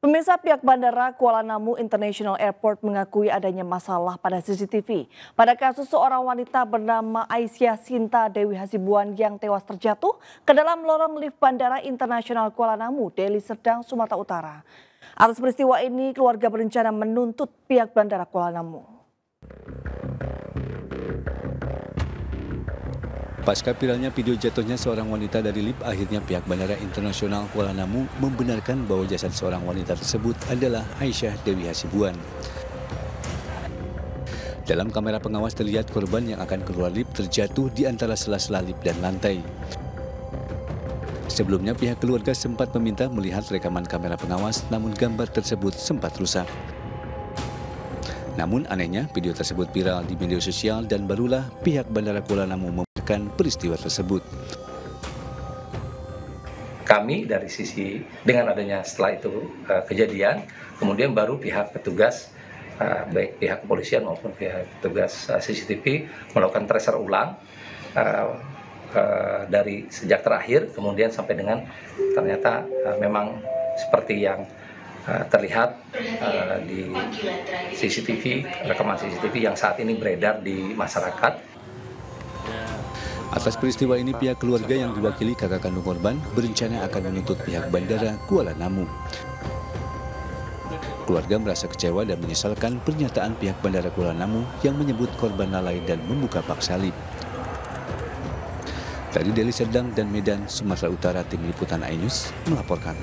Pemirsa pihak Bandara Kuala Namu International Airport mengakui adanya masalah pada CCTV. Pada kasus seorang wanita bernama Aisyah Sinta Dewi Hasibuan yang tewas terjatuh ke dalam lorong lift Bandara Internasional Kuala Namu, Deli Serdang, Sumatera Utara. Atas peristiwa ini, keluarga berencana menuntut pihak Bandara Kuala Namu. Pasca viralnya video jatuhnya seorang wanita dari lift, akhirnya pihak Bandara Internasional Kuala Namu membenarkan bahwa jasad seorang wanita tersebut adalah Aisyah Dewi Hasibuan. Dalam kamera pengawas terlihat korban yang akan keluar lift terjatuh di antara sela-sela lift dan lantai. Sebelumnya pihak keluarga sempat meminta melihat rekaman kamera pengawas, namun gambar tersebut sempat rusak. Namun anehnya video tersebut viral di media sosial dan barulah pihak Bandara Kuala Namu peristiwa tersebut. Kami dari sisi dengan adanya setelah itu uh, kejadian, kemudian baru pihak petugas uh, baik pihak kepolisian maupun pihak petugas uh, CCTV melakukan tracer ulang dari sejak terakhir, kemudian sampai dengan ternyata memang seperti yang terlihat di CCTV rekaman CCTV yang saat ini beredar di masyarakat. Atas peristiwa ini pihak keluarga yang diwakili kakak kandung korban berencana akan menuntut pihak bandara Kuala Namu. Keluarga merasa kecewa dan menyesalkan pernyataan pihak bandara Kuala Namu yang menyebut korban lalai dan membuka pak salib. Dari Deli Serdang dan Medan, Sumatera Utara, Tim Liputan Ainus melaporkan.